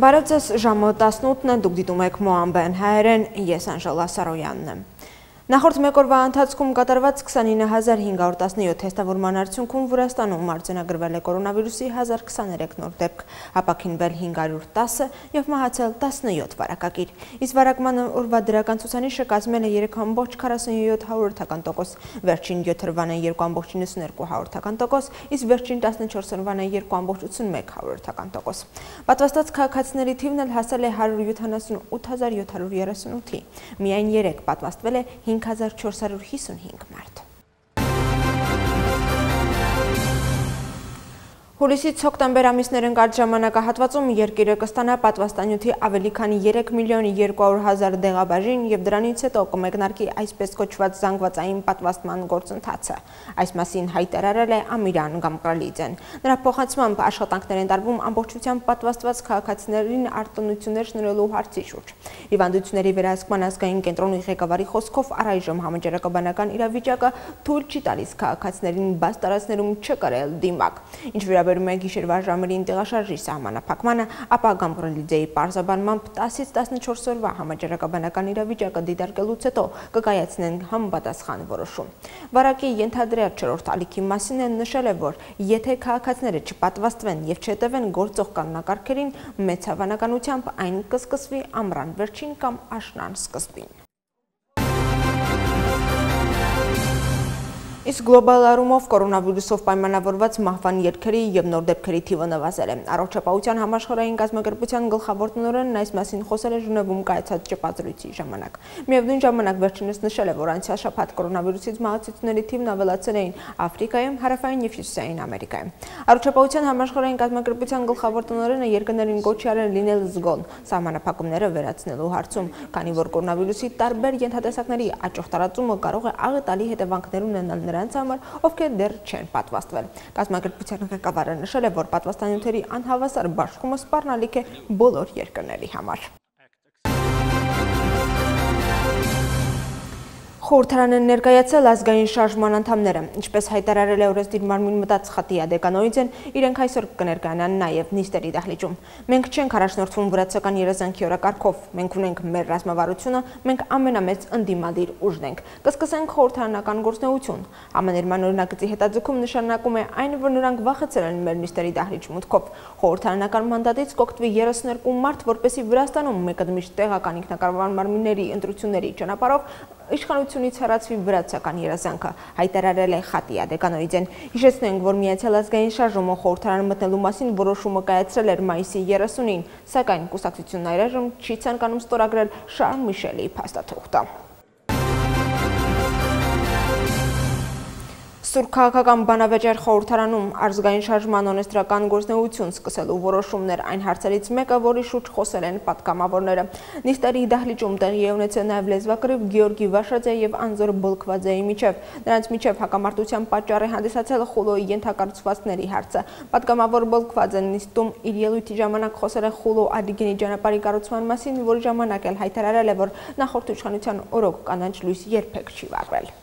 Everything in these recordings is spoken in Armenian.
Բարև ձեզ ժամը 18-ն է, դուք դիտում եք Մոամբեն հայերեն, ես Անժելա Սարոյանն եմ։ Նախորդ մեկ օրվա ընթացքում կատարված 29517 թեստավորման արդյունքում Վրաստանում արձանագրվել է կորոնավիրուսի 1023 նոր դեպք, ապաքինվել 510-ը եւ մահացել 17 վարակագիր։ Իսկ վարակման օրվա դրական ցուցանիշը կազմել է 3.47%, վերջին 7 օրվան է 2.92%, իսկ վերջին 14 օրվան է 2.81%։ Պատվաստած քաղաքացիների թիվն էլ հասել է 178738-ի։ Միայն 3 պատվաստվել է 5 5455 մարդ։ Հուլիսից հոկտեմբեր ամիսներ ընկած ժամանակահատվածում երկիրը կստանա պատվաստանյութի ավելի քան 3 միլիոն 200 հազար դեղաբաժին և դրանից հետո կմեկնարկի այսպես կոչված զանգվածային պատվաստման գործընթացը։ Այս մասին հայտարարել է Ամիրան Գամկրալիձեն։ Նրա փոխանցմամբ աշխատանքներ են տարվում ամբողջությամբ պատվաստված քաղաքացիներին արտոնություններ շնորհելու հարցի շուրջ։ Հիվանդությունների վերահսկման ազգային կենտրոնի ղեկավարի խոսքով առայժմ համաճարակաբանական իրավիճակը թույլ չի տալիս քաղաքացիներին բաց տարածներում չկրել դիմակ։ Ինչ վերաբերում վերաբերում է գիշերվա ժամերին տեղաշարժի սահմանափակմանը, ապա Գամբրելիձեի պարզաբանմամբ 10-ից 14 օրվա համաճարակաբանական իրավիճակը դիտարկելուց հետո կկայացնեն համապատասխան որոշում։ Վարակի ենթադրյալ չորրորդ ալիքի մասին են նշել է, որ եթե քաղաքացիները չպատվաստվեն եւ չհետևեն գործող կանոնակարգերին, մեծ հավանականությամբ այն կսկսվի ամռան վերջին կամ աշնան սկզբին։ Իսկ գլոբալ առումով կորոնավիրուսով պայմանավորված մահվան ետքերի եւ նոր դեպքերի թիվը նվազել է։ Առողջապահության համաշխարհային կազմակերպության գլխավոր տնօրենն այս մասին խոսել է Ժնևում կայացած ճեպազրույցի ժամանակ։ Միևնույն ժամանակ վերջինս նշել է, որ անցյալ շաբաթ կորոնավիրուսից մահացությունների թիվն ավելացել էին Աֆրիկայում, Հարավային եւ Հյուսիսային Ամերիկայում։ Առողջապահության համաշխարհային կազմակերպության գլխավոր տնօրենը երկրներին կոչի արել լինել զգոն սահմանափակումները վերացնելու հարցում, քանի որ կորոնավիրուսի տարբեր ենթատեսակների աճող տարածումը կարող է աղետալի հետևանքներ ունենալ նրանց համար, ովքեր դեռ չեն պատվաստվել։ Կազմակերպության ղեկավարը նշել է, որ պատվաստանյութերի անհավասար բաշխումը սպառնալիք է բոլոր երկրների համար։ Խորհրդարանը ներկայացել ազգային շարժման անդամները, ինչպես հայտարարել է օրենսդիր մարմին մտած Խատիա Դեկանոիձեն, իրենք այսօր կներկայանան նաև նիստերի դահլիճում։ Մենք չենք առաջնորդվում վրացական երազանքի օրակարգով, մենք ունենք մեր ռազմավարությունը, մենք ամենամեծ ընդդիմադիր ուժն ենք։ Կսկսենք խորհրդարանական գործնեություն։ Ամաներման օրինակցի հետաձգում նշանակում է այն, որ նրանք վախեցել են մեր նիստերի դահլիճ մուտքով։ Խորհրդարանական մանդատից կօգտվի 32 մարդ, որպեսի Վրաստանում մեկըդմիշտ տեղական ինքնակառավարման մարմինների ընտրությունների ճանապարհով իշխանությունից հեռացվի վրացական երազանքը, հայտարարել է Խատիա Դեկանոիձեն։ Հիշեցնենք, որ Միացյալ ազգային շարժումը խորհրդարան մտնելու մասին որոշումը կայացրել էր մայիսի 30-ին, սակայն կուսակցությունն այրաժմ չի ցանկանում ստորագրել Շարլ Միշելի փաստաթուղթը։ Սուրբ քաղաքական բանավեճեր խորհրդարանում ազգային շարժման օրենսդրական գործնեություն սկսելու որոշումներ այն հարցերից մեկը, որի շուրջ խոսել են պատգամավորները։ Նիստերի դահլիճում տեղի է ունեցել նաև լեզվակռիվ Գեորգի Վաշաձե եւ Անզոր Բոլքվաձեի միջև։ Նրանց միջև հակամարտության պատճառ է հանդիսացել խուլոյի ենթակառուցվածքների հարցը։ Պատգամավոր Բոլքվաձեն նիստում իր ելույթի ժամանակ խոսել է խուլո Ադիգենի ճանապարհի կառուցման մասին, որի ժամանակ էլ հայտարարել է, որ նախորդ իշխանության օրոք կանաչ լույս երբեք չի վառվել։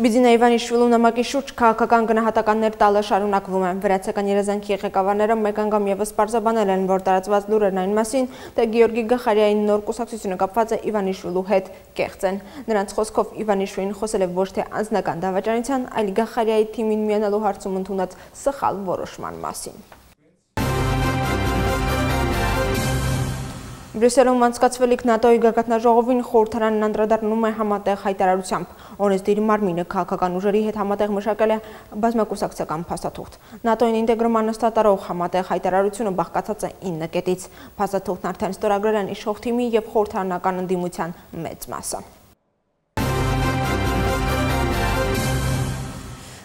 Բիձինա Իվանիշվիլու նամակի շուրջ քաղաքական գնահատականներ տալը շարունակվում են։ Վրացական երազանքի ղեկավարները մեկ անգամ եւս պարզաբանել են, որ տարածված լուրերն այն մասին, թե Գեորգի Գախարյայի նոր կուսակցությունը կապված է Իվանիշվիլու հետ կեղծ են։ Նրանց խոսքով Իվանիշվին խոսել է ոչ թե անձնական դավաճանության, այլ Գախարյայի թիմին միանալու հարցում ընդունած սխալ որոշման մասին։ Բրյուսելում անցկացվելիք ՆԱՏՕ-ի գագաթնաժողովին խորհրդարանն անդրադառնում է համատեղ հայտարարությամբ։ Օրենսդիր մարմինը քաղաքական ուժերի հետ համատեղ մշակել է բազմակուսակցական փաստաթուղթ։ ՆԱՏՕ-ին ինտեգրման նստատարող համատեղ հայտարարությունը բաղկացած է 9 կետից։ Փաստաթուղթն արդեն ստորագրել են իշխող թիմի եւ խորհրդարանական ընդդիմության մեծ մասը։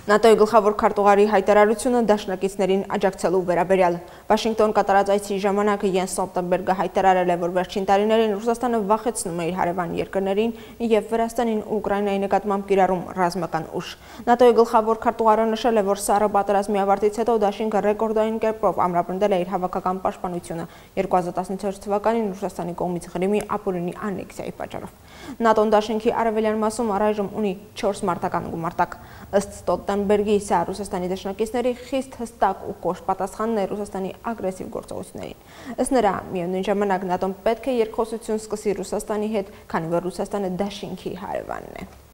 ՆԱՏՕ-ի գլխավոր քարտուղարի հայտարարությունը դաշնակիցներին աջակցելու վերաբերյալ։ Վաշինգտոն կատարած այցի ժամանակ Յենս Ստոլտենբերգը հայտարարել է, որ վերջին տարիներին Ռուսաստանը վախեցնում է իր հարևան երկրներին եւ Վրաստանին ու Ուկրաինայի նկատմամբ կիրառում ռազմական ուժ։ ՆԱՏՕ-ի գլխավոր քարտուղարը նշել է, որ Սառը պատերազմի ավարտից հետո դաշինքը ռեկորդային կերպով ամրապնդել է իր հավաքական պաշտպանությունը 2014 թվականին Ռուսաստանի կողմից Ղրիմի ապօրինի անեքսիայի պատճառով։ ՆԱՏՕ-ն դաշինքի արևելյան մասում առայժմ ունի 4 մարտական գումարտակ։ Ըստ Ստոլտենբերգի սա Ռուսաստանի դաշնակիցների խիստ հստակ ու կոշտ պատասխանն է Ռուսաստանի ագրեսիվ գործողություններին։ Ըստ նրա, միևնույն ժամանակ ՆԱՏՕ-ն պետք է երկխոսություն սկսի Ռուսաստանի հետ, քանի որ Ռուսաստանը դաշինքի հարևանն է։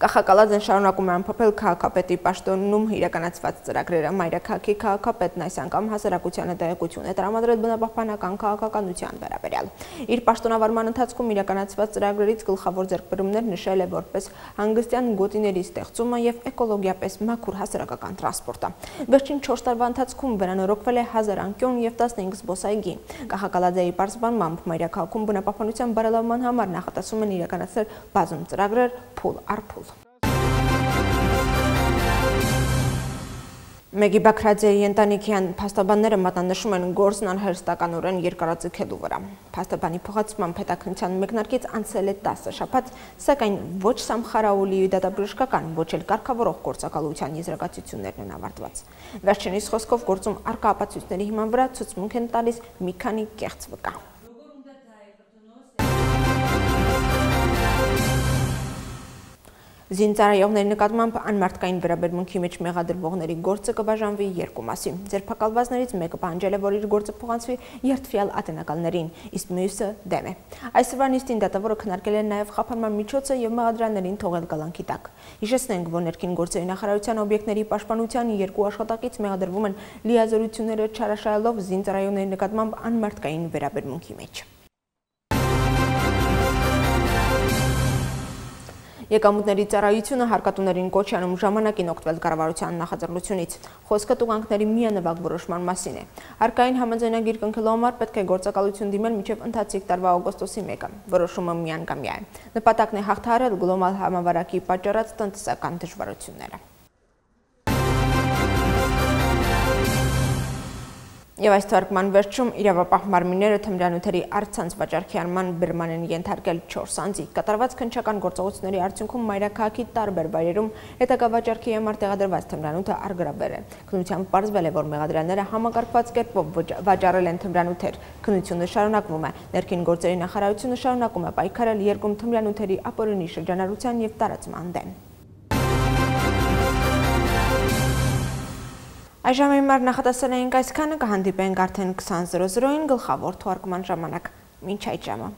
Կախակալաձեն շարունակում է ամփոփել քաղաքապետի պաշտոնում իրականացված ծրագրերը։ Մայրաքաղաքի քաղաքապետն այս անգամ հասարակությանը տեղեկություն է տրամադրել բնապահպանական քաղաքականության վերաբերյալ։ Իր պաշտոնավարման ընթացքում իրականացված ծրագրերից գլխավոր ձեռքբերումներ նշել է որպես հանգստյան գոտիների ստեղծումը եւ էկոլոգիապես մաքուր հասարակական տրանսպորտը։ Վերջին 4 տարվա ընթացքում վերանորոգվել է 1000 անկյուն եւ 15 զբոսայգի։ Կախակալաձեի պարզբանմամբ Մայրաքաղաքում բնապահպանության բարելավման համար նախատեսում են իրականացնել բազում ծրագրեր փուլ առ փուլ։ Մեգի Բաքրաձեի ընտանիքյան փաստաբանները մատնանշում են գործն անհերստականորեն երկարաձգելու վրա։ Փաստաբանի փոխացման հետաքննության մեկնարկից անցել է 10 շաբաթ, սակայն ոչ Սամխարաուլիի դատաբժշկական, ոչ էլ կարգավորող գործակալության եզրակացություններն են ավարտված։ Վերջինիս խոսքով գործում արկա ապացույցների հիման վրա ցուցմունք են տալիս մի քանի կեղծ վկա։ Զինծառայողների նկատմամբ անմարտկային վերաբերմունքի մեջ մեղադրվողների գործը կբաժանվի երկու մասի։ Ձերբակալվածներից մեկը պահանջել է, որ իր գործը փոխանցվի երթվյալ ատենակալներին, իսկ մյուսը դեմ է։ Այսօրվա նիստին դատավորը քննարկել է նաև խափանման միջոցը եւ մեղադրաներին թողել գալանքի տակ։ Հիշեցնենք, որ ներքին գործերի նախարարության օբյեկտների պաշտպանության երկու աշխատակից մեղադրվում են լիազորությունները չարաշահելով զինծառայողների նկատմամբ անմարտկային վերաբերմունքի մեջ։ Եկամուտների ծառայությունը հարկատուներին կոչ անում ժամանակին օգտվել կառավարության նախաձեռնությունից։ Խոսքը տուգանքների միանվագ որոշման մասին է։ Հարկային համաձայնագիր կնքելու համար պետք է գործակալություն դիմել մինչև ընթացիկ տարվա օգոստոսի 1-ը։ Որոշումը միանգամյա է։ Նպատակն է հաղթահարել գլոբալ համավարակի պատճառած տնտեսական դժվարությունները։ Եվ այս թարգման վերջում իրավապահ մարմինները թմրանյութերի արցանց վաճառքի արման բերման են ենթարկել 4 անձի։ Կատարված քնչական գործողությունների արդյունքում Մայրաքաղաքի տարբեր վայրերում հետագա վաճառքի համար տեղադրված թմրանյութը արգրավվել է։ Քննությամբ պարզվել է, որ մեղադրաները համակարգված կերպով վաճառել են թմրանյութեր։ Քննությունը շարունակվում է։ Ներքին գործերի նախարարությունը շարունակում է պայքարել երկում թմրանյութերի ապօրինի շրջանառության եւ տարածման դեմ։ Այժմ հիմար նախատեսել էինք այսքանը կհանդիպենք արդեն 20.00-ին գլխավոր թվարկման ժամանակ։ Մինչ այդ ժամը։